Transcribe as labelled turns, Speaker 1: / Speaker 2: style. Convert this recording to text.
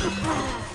Speaker 1: Ha ha ha!